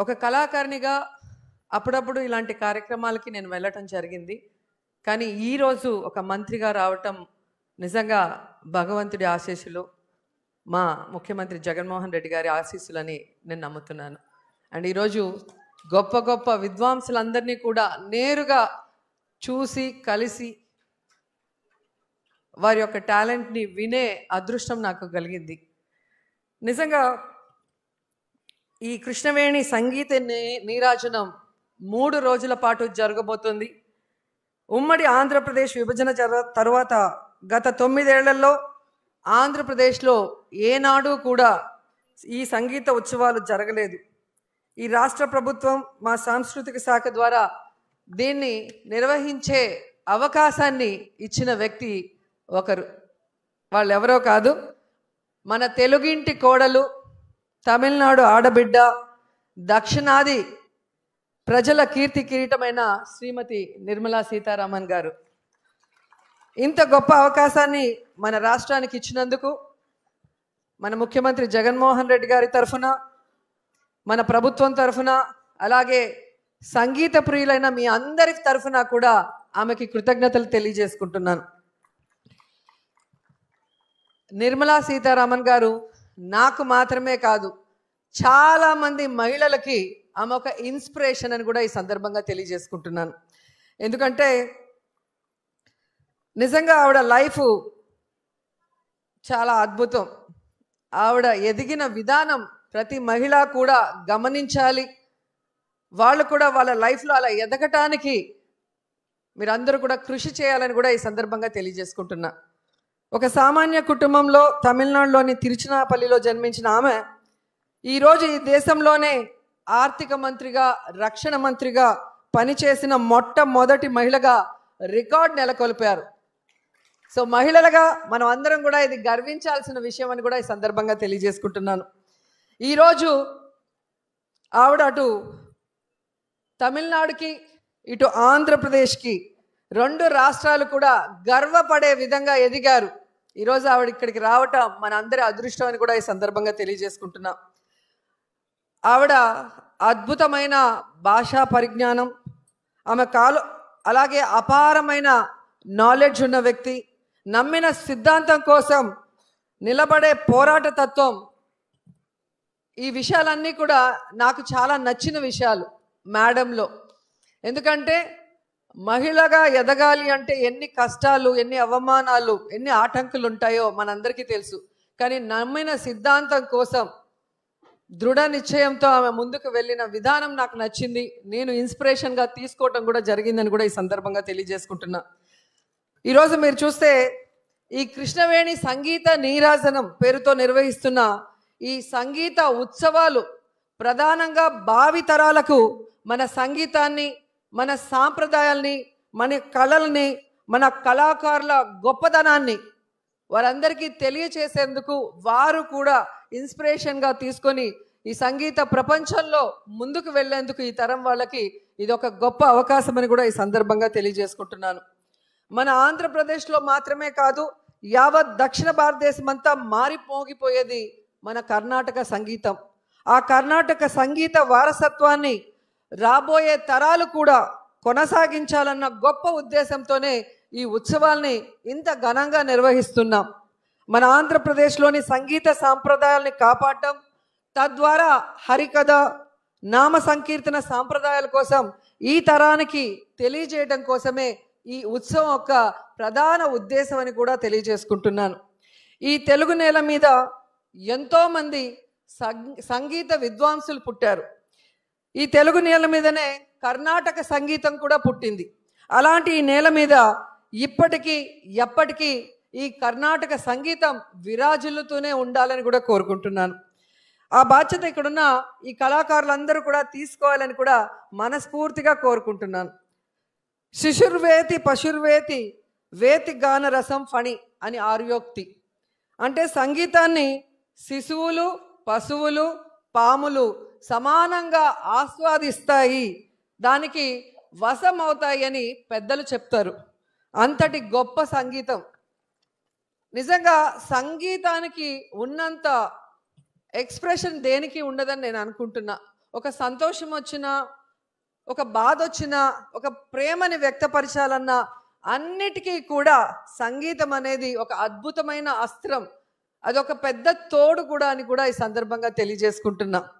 ఒక కళాకారిణిగా అప్పుడప్పుడు ఇలాంటి కార్యక్రమాలకి నేను వెళ్ళటం జరిగింది. కానీ ఈరోజు ఒక మంత్రిగా రావటం నిజంగా భగవంతుడి ఆశీస్సులు మా ముఖ్యమంత్రి జగన్మోహన్ రెడ్డి గారి ఆశీస్సులని నేను నమ్ముతున్నాను. అండ్ ఈరోజు గొప్ప గొప్ప విద్వాంసులందరినీ కూడా నేరుగా చూసి కలిసి వారి యొక్క టాలెంట్ని వినే అదృష్టం నాకు కలిగింది. నిజంగా ఈ కృష్ణవేణి సంగీత నీ- నీరాజనం మూడు రోజుల పాటు జరగబోతుంది. ఉమ్మడి ఆంధ్రప్రదేశ్ విభజన జర తరువాత గత తొమ్మిదేళ్ళలో ఆంధ్రప్రదేశ్లో ఏనాడు కూడా ఈ సంగీత ఉత్సవాలు జరగలేదు. ఈ రాష్ట్ర ప్రభుత్వం మా సాంస్కృతిక శాఖ ద్వారా దీన్ని నిర్వహించే అవకాశాన్ని ఇచ్చిన వ్యక్తి ఒకరు. వాళ్ళెవరో కాదు. మన తెలుగింటి కోడలు తమిళనాడు ఆడబిడ్డ దక్షిణాది ప్రజల కీర్తి కిరీటమైన శ్రీమతి నిర్మలా సీతారామన్ గారు. ఇంత గొప్ప అవకాశాన్ని మన రాష్ట్రానికి ఇచ్చినందుకు మన ముఖ్యమంత్రి జగన్మోహన్ రెడ్డి గారి తరఫున మన ప్రభుత్వం తరఫున అలాగే సంగీత ప్రియులైన మీ అందరి తరఫున కూడా ఆమెకి కృతజ్ఞతలు తెలియజేసుకుంటున్నాను. నిర్మలా సీతారామన్ గారు నాకు మాత్రమే కాదు చాలామంది మహిళలకి ఆమె ఒక ఇన్స్పిరేషన్ అని కూడా ఈ సందర్భంగా తెలియజేసుకుంటున్నాను. ఎందుకంటే నిజంగా ఆవిడ లైఫ్ చాలా అద్భుతం. ఆవిడ ఎదిగిన విధానం ప్రతి మహిళ కూడా గమనించాలి. వాళ్ళు కూడా వాళ్ళ లైఫ్లో అలా ఎదగటానికి మీరందరూ కూడా కృషి చేయాలని కూడా ఈ సందర్భంగా తెలియజేసుకుంటున్నా. ఒక సామాన్య కుటుంబంలో తమిళనాడులోని తిరుచినాపల్లిలో జన్మించిన ఆమె ఈరోజు ఈ దేశంలోనే ఆర్థిక మంత్రిగా రక్షణ మంత్రిగా పనిచేసిన మొట్టమొదటి మహిళగా రికార్డ్ నెలకొల్పారు. సో మహిళలుగా మనం అందరం కూడా ఇది గర్వించాల్సిన విషయం అని కూడా ఈ సందర్భంగా తెలియజేసుకుంటున్నాను. ఈరోజు ఆవిడ అటు తమిళనాడుకి ఇటు ఆంధ్రప్రదేశ్కి రెండు రాష్ట్రాలు కూడా గర్వపడే విధంగా ఎదిగారు. ఈరోజు ఆవిడ ఇక్కడికి రావటం మన అందరి అదృష్టం అని కూడా ఈ సందర్భంగా తెలియజేసుకుంటున్నాం. ఆవిడ అద్భుతమైన భాషా పరిజ్ఞానం ఆమె కాలు అలాగే అపారమైన నాలెడ్జ్ ఉన్న వ్యక్తి నమ్మిన సిద్ధాంతం కోసం నిలబడే పోరాట తత్వం. ఈ విషయాలన్నీ కూడా నాకు చాలా నచ్చిన విషయాలు మేడంలో. ఎందుకంటే మహిళగా ఎదగాలి అంటే ఎన్ని కష్టాలు ఎన్ని అవమానాలు ఎన్ని ఆటంకులు ఉంటాయో మనందరికీ తెలుసు. కానీ నమ్మిన సిద్ధాంతం కోసం దృఢ నిశ్చయంతో ఆమె ముందుకు వెళ్ళిన విధానం నాకు నచ్చింది. నేను ఇన్స్పిరేషన్గా తీసుకోవటం కూడా జరిగిందని కూడా ఈ సందర్భంగా తెలియజేసుకుంటున్నా. ఈరోజు మీరు చూస్తే ఈ కృష్ణవేణి సంగీత నీరాజనం పేరుతో నిర్వహిస్తున్న ఈ సంగీత ఉత్సవాలు ప్రధానంగా భావి తరాలకు మన సంగీతాన్ని మన సాంప్రదాయాల్ని మన కళల్ని మన కళాకారుల గొప్పదనాన్ని వారందరికీ తెలియచేసేందుకు వారు కూడా ఇన్స్పిరేషన్గా తీసుకొని ఈ సంగీత ప్రపంచంలో ముందుకు వెళ్ళేందుకు ఈ తరం వాళ్ళకి ఇది ఒక గొప్ప అవకాశం అని కూడా ఈ సందర్భంగా తెలియజేసుకుంటున్నాను. మన ఆంధ్రప్రదేశ్లో మాత్రమే కాదు యావత్ దక్షిణ భారతదేశం అంతా మారిపోగిపోయేది మన కర్ణాటక సంగీతం. ఆ కర్ణాటక సంగీత వారసత్వాన్ని రాబోయే తరాలు కూడా కొనసాగించాలన్న గొప్ప ఉద్దేశంతోనే ఈ ఉత్సవాల్ని ఇంత ఘనంగా నిర్వహిస్తున్నాం. మన ఆంధ్రప్రదేశ్లోని సంగీత సాంప్రదాయాల్ని కాపాడటం తద్వారా హరికథ నామ సంకీర్తన సాంప్రదాయాల కోసం ఈ తరానికి తెలియజేయడం కోసమే ఈ ఉత్సవం యొక్క ప్రధాన ఉద్దేశం అని కూడా తెలియజేసుకుంటున్నాను. ఈ తెలుగు నేల మీద ఎంతోమంది సం- సంగీత విద్వాంసులు పుట్టారు. ఈ తెలుగు నేల మీదనే కర్ణాటక సంగీతం కూడా పుట్టింది. అలాంటి ఈ నేల మీద ఇప్పటికీ ఎప్పటికీ ఈ కర్ణాటక సంగీతం విరాజిల్లుతూనే ఉండాలని కూడా కోరుకుంటున్నాను. ఆ బాధ్యత ఇక్కడున్న ఈ కళాకారులందరూ కూడా తీసుకోవాలని కూడా మనస్ఫూర్తిగా కోరుకుంటున్నాను. శిశుర్వేతి పశుర్వేతి వేతి గాన రసం ఫణి అని ఆర్యోక్తి. అంటే సంగీతాన్ని శిశువులు పశువులు పాములు సమానంగా ఆస్వాదిస్తాయి దానికి వశమవుతాయి అని పెద్దలు చెప్తారు. అంతటి గొప్ప సంగీతం. నిజంగా సంగీతానికి ఉన్నంత ఎక్స్ప్రెషన్ దేనికి ఉండదని నేను అనుకుంటున్నా. ఒక సంతోషం వచ్చినా ఒక బాధ వచ్చినా ఒక ప్రేమని వ్యక్తపరచాలన్నా అన్నిటికీ కూడా సంగీతం అనేది ఒక అద్భుతమైన అస్త్రం. అదొక పెద్ద తోడు కూడా అని కూడా ఈ సందర్భంగా తెలియజేసుకుంటున్నాను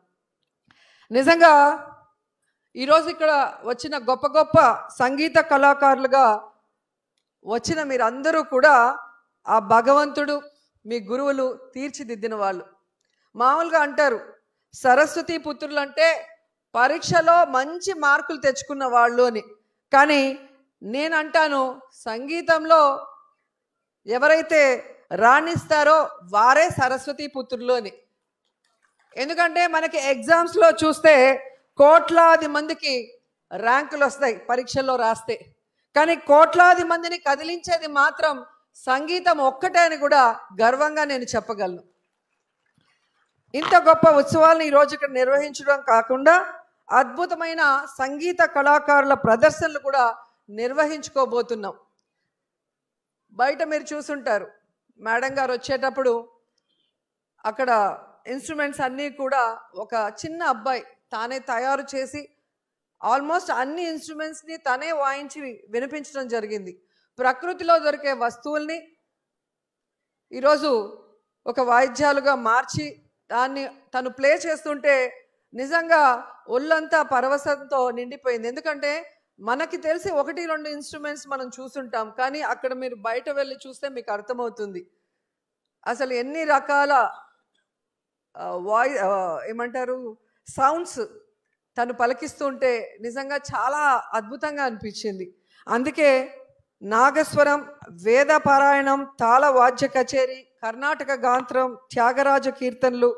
నిజంగా ఈరోజు ఇక్కడ వచ్చిన గొప్ప గొప్ప సంగీత కళాకారులుగా వచ్చిన మీరందరూ కూడా ఆ భగవంతుడు మీ గురువులు తీర్చిదిద్దిన వాళ్ళు. మామూలుగా అంటారు సరస్వతి పుత్రులు అంటే పరీక్షలో మంచి మార్కులు తెచ్చుకున్న వాళ్ళు అని. కానీ నేను అంటాను సంగీతంలో ఎవరైతే రాణిస్తారో వారే సరస్వతి పుత్రులు అని. ఎందుకంటే మనకి ఎగ్జామ్స్లో చూస్తే కోట్లాది మందికి ర్యాంకులు వస్తాయి పరీక్షల్లో రాస్తే. కానీ కోట్లాది మందిని కదిలించేది మాత్రం సంగీతం ఒక్కటే అని కూడా గర్వంగా నేను చెప్పగలను. ఇంత గొప్ప ఉత్సవాలను ఈరోజు ఇక్కడ నిర్వహించడం కాకుండా అద్భుతమైన సంగీత కళాకారుల ప్రదర్శనలు కూడా నిర్వహించుకోబోతున్నాం. బయట మీరు చూసుంటారు. మేడం గారు వచ్చేటప్పుడు అక్కడ ఇన్స్ట్రుమెంట్స్ అన్నీ కూడా ఒక చిన్న అబ్బాయి తానే తయారు చేసి ఆల్మోస్ట్ అన్ని ఇన్స్ట్రుమెంట్స్ని తనే వాయించి వినిపించడం జరిగింది. ప్రకృతిలో దొరికే వస్తువుల్ని ఈరోజు ఒక వాయిద్యాలుగా మార్చి దాన్ని తను ప్లే చేస్తుంటే నిజంగా ఒళ్ళంతా పరవశంతో నిండిపోయింది. ఎందుకంటే మనకి తెలిసి ఒకటి రెండు ఇన్స్ట్రుమెంట్స్ మనం చూసుంటాం కానీ అక్కడ మీరు బయట వెళ్ళి చూస్తే మీకు అర్థమవుతుంది. అసలు ఎన్ని రకాల వాయి ఏమంటారు? సౌండ్స్ తను పలికిస్తుంటే నిజంగా చాలా అద్భుతంగా అనిపించింది. అందుకే నాగస్వరం వేదపారాయణం తాళ వాద్య కచేరి కర్ణాటక గాత్రం త్యాగరాజ కీర్తనలు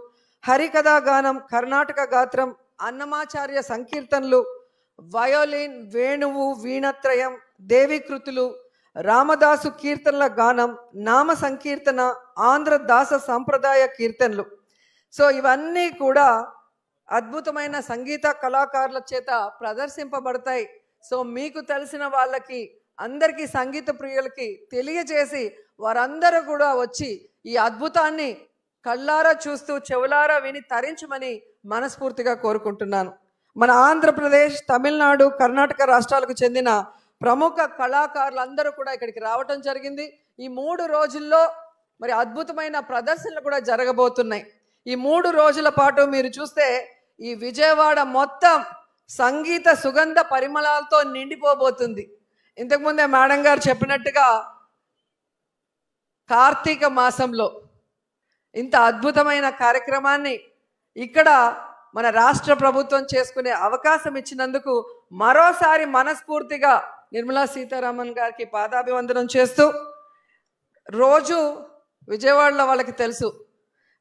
హరికథా గానం కర్ణాటక గాత్రం అన్నమాచార్య సంకీర్తనలు వయోలిన్ వేణువు వీణత్రయం దేవీకృతులు రామదాసు కీర్తనల గానం నామ సంకీర్తన ఆంధ్ర దాస సంప్రదాయ కీర్తనలు. సో ఇవన్నీ కూడా అద్భుతమైన సంగీత కళాకారుల చేత ప్రదర్శింపబడతాయి. సో మీకు తెలిసిన వాళ్ళకి అందరికీ సంగీత ప్రియులకి తెలియజేసి వారందరూ కూడా వచ్చి ఈ అద్భుతాన్ని కళ్ళారా చూస్తూ చెవులారా విని తరించమని మనస్ఫూర్తిగా కోరుకుంటున్నాను. మన ఆంధ్రప్రదేశ్ తమిళనాడు కర్ణాటక రాష్ట్రాలకు చెందిన ప్రముఖ కళాకారులందరూ కూడా ఇక్కడికి రావటం జరిగింది. ఈ మూడు రోజుల్లో మరి అద్భుతమైన ప్రదర్శనలు కూడా జరగబోతున్నాయి. ఈ మూడు రోజుల పాటు మీరు చూస్తే ఈ విజయవాడ మొత్తం సంగీత సుగంధ పరిమళాలతో నిండిపోబోతుంది. ఇంతకుముందే మేడం గారు చెప్పినట్టుగా కార్తీక మాసంలో ఇంత అద్భుతమైన కార్యక్రమాన్ని ఇక్కడ మన రాష్ట్ర ప్రభుత్వం చేసుకునే అవకాశం ఇచ్చినందుకు మరోసారి మనస్ఫూర్తిగా నిర్మలా సీతారామన్ గారికి పాదాభివందనం చేస్తూ రోజు విజయవాడలో వాళ్ళకి తెలుసు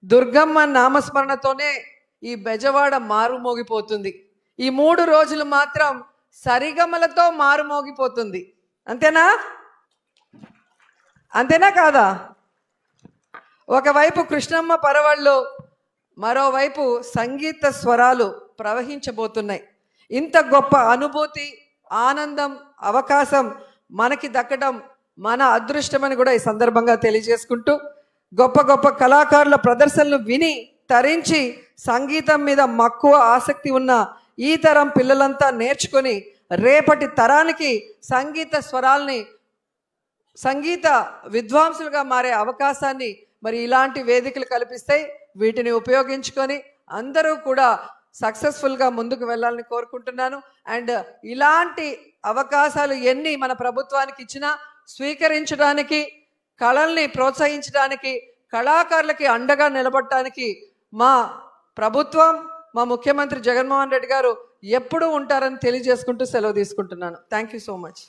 దుర్గమ్మ నామస్మరణతోనే ఈ బెజవాడ మారుమోగిపోతుంది. ఈ మూడు రోజులు మాత్రం సరిగమలతో మారుమోగిపోతుంది. అంతేనా? అంతేనా కాదా? ఒకవైపు కృష్ణమ్మ పరవళ్ళు మరోవైపు సంగీత స్వరాలు ప్రవహించబోతున్నాయి. ఇంత గొప్ప అనుభూతి ఆనందం అవకాశం మనకి దక్కడం మన అదృష్టమని కూడా ఈ సందర్భంగా తెలియజేసుకుంటూ గొప్ప గొప్ప కళాకారుల ప్రదర్శనలు విని తరించి సంగీతం మీద మక్కువ ఆసక్తి ఉన్న ఈ తరం పిల్లలంతా నేర్చుకొని రేపటి తరానికి సంగీత స్వరాల్ని సంగీత విద్వాంసులుగా మారే అవకాశాన్ని మరి ఇలాంటి వేదికలు కల్పిస్తాయి వీటిని ఉపయోగించుకొని అందరూ కూడా సక్సెస్ఫుల్గా ముందుకు వెళ్ళాలని కోరుకుంటున్నాను. అండ్ ఇలాంటి అవకాశాలు ఎన్ని మన ప్రభుత్వానికి ఇచ్చినా స్వీకరించడానికి కళల్ని ప్రోత్సహించడానికి కళాకారులకి అండగా నిలబడటానికి మా ప్రభుత్వం మా ముఖ్యమంత్రి జగన్మోహన్ రెడ్డి గారు ఎప్పుడూ ఉంటారని తెలియజేసుకుంటూ సెలవు తీసుకుంటున్నాను. Thank you so much